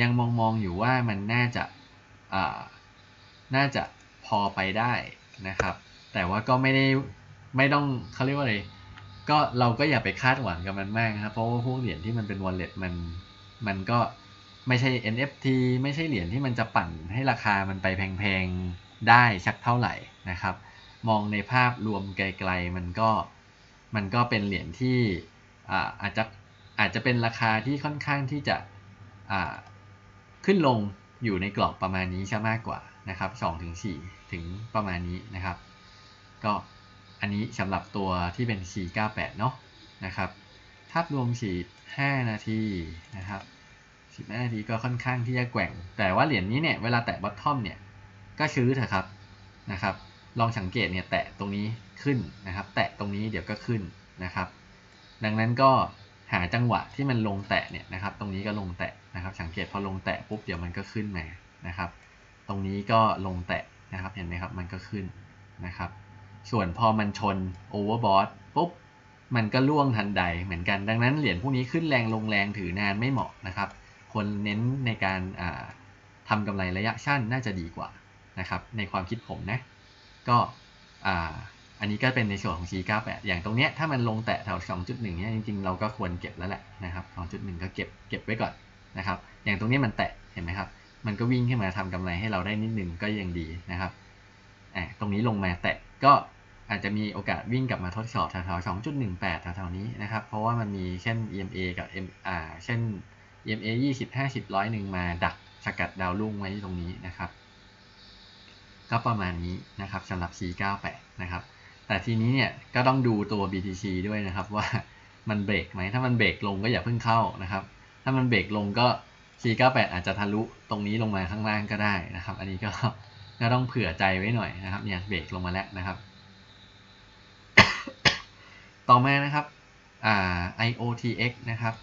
Speaker 1: ยังมองมองอยู่ว่ามันน่าจะน่าจะพอไปได้นะครับ แต่ว่าก็ไม่ได้ไม่ต้องเขาเรียกว่าอะไรก็เราก็อย่าไปคาดหวังกับมันมากนะครับ เพราะว่าพวกเหรียญที่มันเป็น wallet มันมันก็ ไม่ใช่ NFT ไม่ใช่เหรียญที่มันจะปั่นให้ราคามันไปแพงๆได้สักเท่าไหร่นะครับ มองในภาพรวมไกลๆมันก็มันก็เป็นเหรียญที่อ่าอาจจะอาจจะเป็นราคาที่ค่อนข้างที่จะขึ้นลงอยู่ในกรอบประมาณนี้ใช่มากกว่านะครับ2ถึง4ถึงประมาณนี้นะครับ ก็อันนี้สำหรับตัวที่เป็น C98 เนาะนะครับภาพรวมสี5นาทีนะครับ 15นาทีก็ค่อนข้างที่จะแกว่ง แต่ว่าเหรียญนี้เนี่ยเวลาแตะบอททอมเนี่ยก็ซื้อเถอะครับนะครับ ลองสังเกตเนี่ยแตะตรงนี้ขึ้นนะครับ แตะตรงนี้เดี๋ยวก็ขึ้นนะครับ ดังนั้นก็หาจังหวะที่มันลงแตะเนี่ยนะครับ ตรงนี้ก็ลงแตะนะครับ สังเกตพอลงแตะปุ๊บเดี๋ยวมันก็ขึ้นมานะครับ ตรงนี้ก็ลงแตะนะครับเห็นไหมครับมันก็ขึ้นนะครับ ส่วนพอมันชน overbought ปุ๊บมันก็ร่วงทันใดเหมือนกันดังนั้นเหรียญพวกนี้ขึ้นแรงลงแรงถือนานไม่เหมาะนะครับ ควรเน้นในการทำกำไรระยะสั้นน่าจะดีกว่านะครับ ในความคิดผมนะ ก็อันนี้ก็เป็นในส่วนของ C98 อย่างตรงเนี้ยถ้ามันลงแตะแถว 2.1 เนี่ยจริงๆ เราก็ควรเก็บแล้วแหละนะครับ 2.1 ก็เก็บเก็บไว้ก่อนนะครับ อย่างตรงนี้มันแตะเห็นไหมครับ มันก็วิ่งขึ้นมาทำกำไรให้เราได้นิดนึงก็ยังดีนะครับอ่ตรงนี้ลงมาแตะก็อาจจะมีโอกาสวิ่งกลับมาทดสอบแถวๆ2.18แถวๆนี้นะครับ เพราะว่ามันมีเช่น EMA กับ M อ่าเช่น EMA 20 50ร้อยหนึ่งมาดักสกัดดาวรุ่งไว้ตรงนี้นะครับ ก็ประมาณนี้นะครับสำหรับ C98 นะครับ แต่ทีนี้เนี่ยก็ต้องดูตัว BTC ด้วยนะครับว่ามันเบรกไหม ถ้ามันเบรกลงก็อย่าเพิ่งเข้านะครับ ถ้ามันเบรกลงก็ C98 อาจจะทะลุตรงนี้ลงมาข้างล่างก็ได้นะครับ อันนี้ก็ก็ต้องเผื่อใจไว้หน่อยนะครับ เนี่ยเบรกลงมาแล้วนะครับ ต่อมานะครับอ่า IOTX นะครับ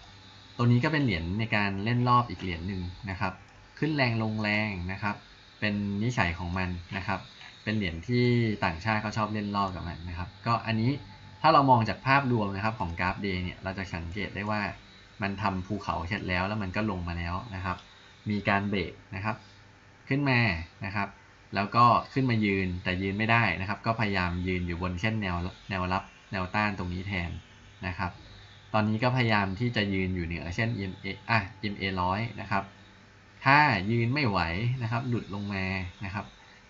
Speaker 1: ตัวนี้ก็เป็นเหรียญในการเล่นรอบอีกเหรียญหนึ่งนะครับ ขึ้นแรงลงแรงนะครับ เป็นนิสัยของมันนะครับ เป็นเหรียญที่ต่างชาติเขาชอบเล่นรอบกับมันนะครับ ก็อันนี้ถ้าเรามองจากภาพรวมนะครับของกราฟเดย์เนี่ยเราจะสังเกตได้ว่ามันทำภูเขาเสร็จแล้วแล้วมันก็ลงมาแล้วนะครับ มีการเบรกนะครับ ขึ้นมานะครับ แล้วก็ขึ้นมายืนแต่ยืนไม่ได้นะครับ ก็พยายามยืนอยู่บนเส้นแนวแนวรับแนวต้านตรงนี้แทนนะครับ ตอนนี้ก็พยายามที่จะยืนอยู่เหนือเช่น EMA อะ EMA ร้อยนะครับ ถ้ายืนไม่ไหวนะครับ หลุดลงมานะครับ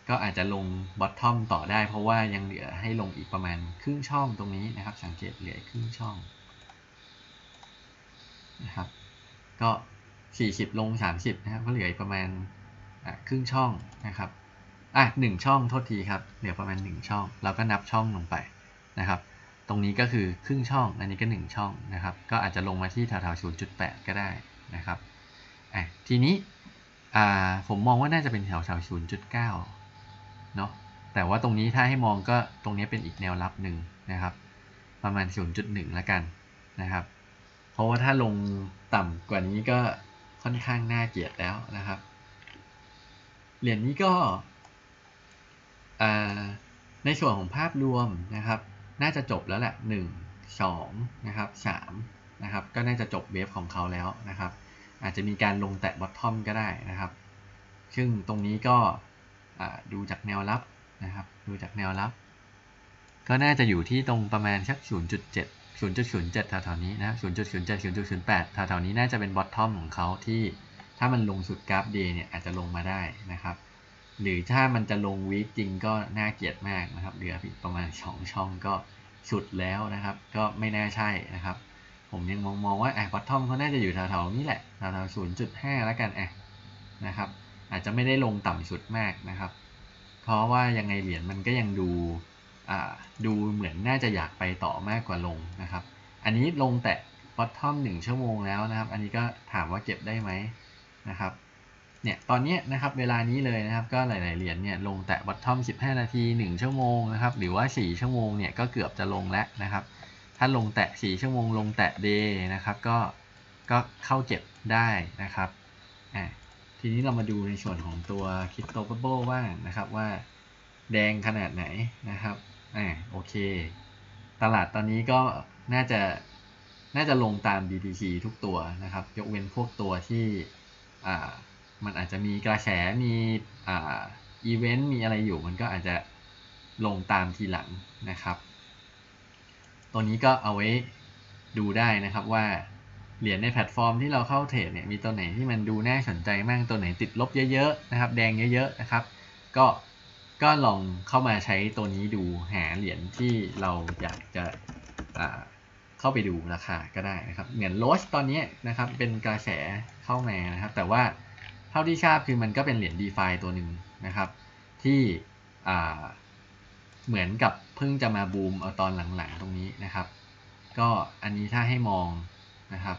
Speaker 1: ก็อาจจะลงบอททอมต่อได้ เพราะว่ายังเหลือให้ลงอีกประมาณครึ่งช่องตรงนี้นะครับ สังเกตเหลือครึ่งช่องนะครับ ก็ 40 ลง 30 นะครับ ก็เหลืออีกประมาณครึ่งช่องนะครับ อะหนึ่งช่องโทษทีครับ เหลือประมาณ 1 ช่อง เราก็นับช่องลงไปนะครับ ตรงนี้ก็คือครึ่งช่อง อันนี้ก็ 1 ช่องนะครับ ก็อาจจะลงมาที่แถวๆ0.8 ก็ได้นะครับอะทีนี้ผมมองว่าน่าจะเป็นแถวแถว0.9 เนาะ แต่ว่าตรงนี้ถ้าให้มองก็ตรงนี้เป็นอีกแนวรับหนึ่งนะครับ ประมาณ 0.1 แล้วกันนะครับ เพราะว่าถ้าลงต่ำกว่านี้ก็ค่อนข้างน่าเกลียดแล้วนะครับ เหรียญนี้ก็ในส่วนของภาพรวมนะครับ น่าจะจบแล้วแหละ 1 2นะครับ3นะครับก็น่าจะจบเวฟของเขาแล้วนะครับ อาจจะมีการลงแตะบอททอมก็ได้นะครับ ซึ่งตรงนี้ก็ดูจากแนวรับนะครับดูจากแนวรับ ก็น่าจะอยู่ที่ตรงประมาณสัก 0.7 0.07แถวๆนี้นะ0.07 0.08แถวๆนี้น่าจะเป็น bottom ของเขาที่ถ้ามันลงสุดกราฟ day เนี่ยอาจจะลงมาได้นะครับ หรือถ้ามันจะลง week จริงก็น่าเกลียดมากนะครับเหลือประมาณ 2 ช่องก็สุดแล้วนะครับ ก็ไม่น่าใช่นะครับ ผมยังมองมองว่าอะ bottom เขาน่าจะอยู่แถวๆนี้แหละแถวๆ0.5แล้วกันอะนะครับ อาจจะไม่ได้ลงต่ำสุดมากนะครับ เพราะว่ายังไงเหรียญมันก็ยังดูดูเหมือนน่าจะอยากไปต่อมากกว่าลงนะครับ อันนี้ลงแตะ bottom หนึ่งชั่วโมงแล้วนะครับ อันนี้ก็ถามว่าเก็บได้ไหมนะครับ เนี่ยตอนนี้นะครับเวลานี้เลยนะครับก็หลาย ๆ เหรียญเนี่ยลงแตะ bottom 15 นาที 1 ชั่วโมงนะครับหรือว่า 4 ชั่วโมงเนี่ยก็เกือบจะลงแล้วนะครับ ถ้าลงแตะ 4 ชั่วโมงลงแตะ day นะครับก็ก็เข้าเก็บได้นะครับอ่าทีนี้เรามาดูในส่วนของตัว Crypto Bubble ว่างนะครับว่าแดงขนาดไหนนะครับอ่าโอเค ตลาดตอนนี้ก็น่าจะน่าจะลงตาม BTC ทุกตัวนะครับ ยกเว้นพวกตัวที่อ่า มันอาจจะมีกระแสมีอ่าอีเวนต์มีอะไรอยู่ มันก็อาจจะลงตามทีหลังนะครับ ตัวนี้ก็เอาไว้ดูได้นะครับว่าเหรียญในแพลตฟอร์มที่เราเข้าเทรดเนี่ยมีตัวไหนที่มันดูน่าสนใจมากตัวไหนติดลบเยอะๆนะครับ แดงเยอะๆนะครับ ก็ก็ลองเข้ามาใช้ตัวนี้ดูหาเหรียญที่เราอยากจะเข้าไปดูราคาก็ได้นะครับ เหมือน ROSE ตอนนี้นะครับเป็นกระแสเข้ามานะครับ แต่ว่า เท่าที่ทราบคือมันก็เป็นเหรียญ d e f าตัวหนึ่งนะครับ ที่เหมือนกับเพิ่งจะมาบูมเอาตอนหลังๆตรงนี้นะครับ ก็อันนี้ถ้าให้มองนะครับ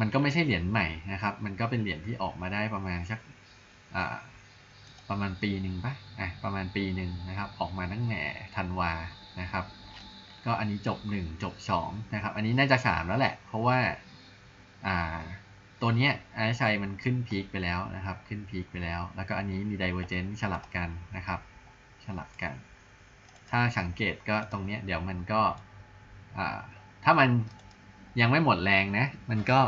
Speaker 1: มันก็ไม่ใช่เหรียญใหม่นะครับ มันก็เป็นเหรียญที่ออกมาได้ประมาณสักประมาณปีหนึ่งปะอะประมาณปีหนึ่งนะครับ ออกมาตั้งแต่ธันวานะครับ ก็อันนี้จบ 1 จบ2นะครับ อันนี้น่าจะ3แล้วแหละ เพราะว่าอ่า ตัวเนี้ยไอชัยมันขึ้นพีคไปแล้วนะครับ ขึ้นพีคไปแล้ว แล้วก็อันนี้มีไดเวอร์เจนสลับกันนะครับ สลับกัน ถ้าสังเกตก็ตรงเนี้ยเดี๋ยวมันก็ถ้ามันยังไม่หมดแรงนะ มันก็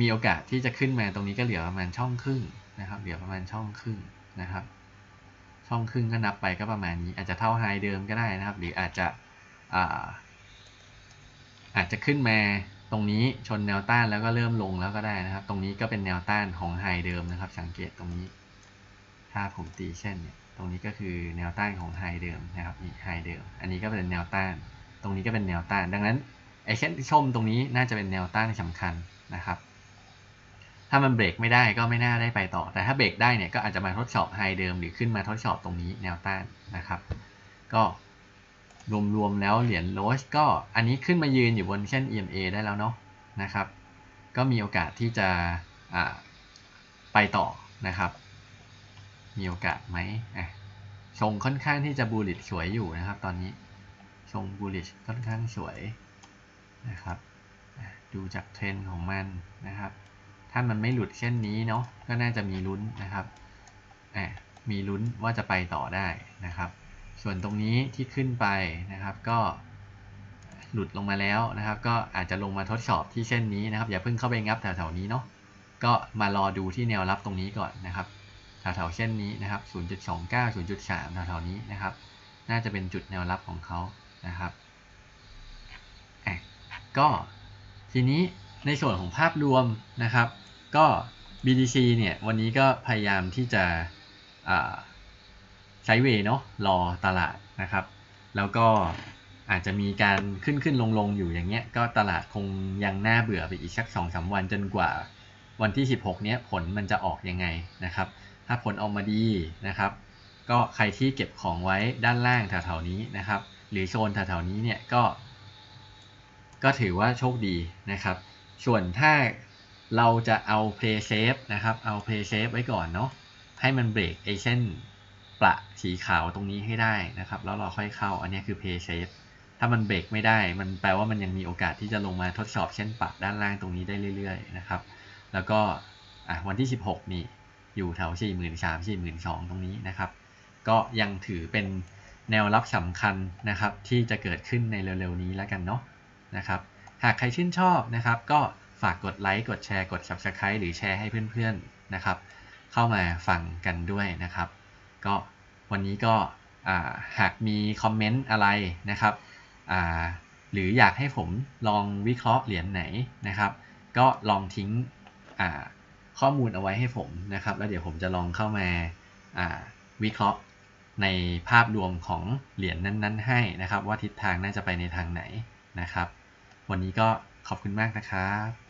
Speaker 1: มีโอกาสที่จะขึ้นมาตรงนี้ก็เหลือประมาณช่องครึ่งนะครับ เหลือประมาณช่องครึ่งนะครับ ช่องครึ่งก็นับไปก็ประมาณนี้ อาจจะเท่าไฮเดิมก็ได้นะครับ หรืออาจจะอาอาจจะขึ้นมา ตรงนี้ชนแนวต้านแล้วก็เริ่มลงแล้วก็ได้นะครับ ตรงนี้ก็เป็นแนวต้านของไฮเดิมนะครับ สังเกตตรงนี้ ถ้าผมตีเส้นเนี่ย ตรงนี้ก็คือแนวต้านของไฮเดิมนะครับนี่ไฮเดิม อันนี้ก็เป็นแนวต้าน ตรงนี้ก็เป็นแนวต้าน ดังนั้นไอเส้นชมตรงนี้น่าจะเป็นแนวต้านสำคัญนะครับ ถ้ามันเบรกไม่ได้ก็ไม่น่าได้ไปต่อ แต่ถ้าเบรกได้เนี่ยก็อาจจะมาทดสอบไฮเดิมหรือขึ้นมาทดสอบตรงนี้แนวต้านนะครับ ก็ รวมๆแล้วเหรียญโรสก็อันนี้ขึ้นมายืนอยู่บนเส้น EMA ได้แล้วเนาะนะครับ ก็มีโอกาสที่จะไปต่อนะครับ มีโอกาสไหมอะชงค่อนข้างที่จะบูลลิชสวยอยู่นะครับ ตอนนี้ชงบูลลิชค่อนข้างสวยนะครับดูจากเทรนของมันนะครับ ถ้ามันไม่หลุดเช่นนี้เนาะก็น่าจะมีลุ้นนะครับมีลุ้นว่าจะไปต่อได้นะครับ ส่วนตรงนี้ที่ขึ้นไปนะครับ ก็หลุดลงมาแล้วนะครับ ก็อาจจะลงมาทดสอบที่เส้นนี้นะครับ อย่าเพิ่งเข้าไปงับแถวๆนี้เนาะก็มารอดูที่แนวรับตรงนี้ก่อนนะครับแถวๆเส้นนี้นะครับ 0.29 0.3แถวๆนี้นะครับ น่าจะเป็นจุดแนวรับของเขานะครับก็ทีนี้ในส่วนของภาพรวมนะครับ ก็ BTC เนี่ยวันนี้ก็พยายามที่จะ ใช้เวเนาะรอตลาดนะครับ แล้วก็อาจจะมีการขึ้นขึ้นลงลงอยู่อย่างเงี้ย ก็ตลาดคงยังน่าเบื่อไปอีกสักสองสาวันจนกว่าวันที่ 16 เนี้ยผลมันจะออกยังไงนะครับ ถ้าผลออกมาดีนะครับ ก็ใครที่เก็บของไว้ด้านล่างแถวๆนี้นะครับ หรือโซนแถวๆนี้เนี่ยก็ ก็ถือว่าโชคดีนะครับ ส่วนถ้าเราจะเอา play safe นะครับ เอา play safe ไว้ก่อนเนาะ ให้มันเบรกไอเส้น ประสีขาวตรงนี้ให้ได้นะครับ แล้วเราค่อยเข้า อันนี้คือ play safe ถ้ามันเบรกไม่ได้ มันแปลว่ามันยังมีโอกาสที่จะลงมาทดสอบเส้นปรับด้านล่างตรงนี้ได้เรื่อยๆนะครับ แล้วก็วันที่ 16 นี่อยู่แถว 4 3 0 0 0 4 2 0 0 ตรงนี้นะครับ ก็ยังถือเป็นแนวรับสำคัญนะครับ ที่จะเกิดขึ้นในเร็วๆนี้แล้วกันเนาะนะครับ หากใครชื่นชอบนะครับ ก็ฝากกดไลค์กดแชร์กด Subscribe หรือแชร์ให้เพื่อนๆนะครับ เข้ามาฟังกันด้วยนะครับ ก็วันนี้ก็หากมีคอมเมนต์อะไรนะครับหรืออยากให้ผมลองวิเคราะห์เหรียญไหนนะครับ ก็ลองทิ้งข้อมูลเอาไว้ให้ผมนะครับ แล้วเดี๋ยวผมจะลองเข้ามาวิเคราะห์ในภาพรวมของเหรียญนั้น ๆ ให้นะครับ ว่าทิศทางน่าจะไปในทางไหนนะครับ วันนี้ก็ขอบคุณมากนะครับ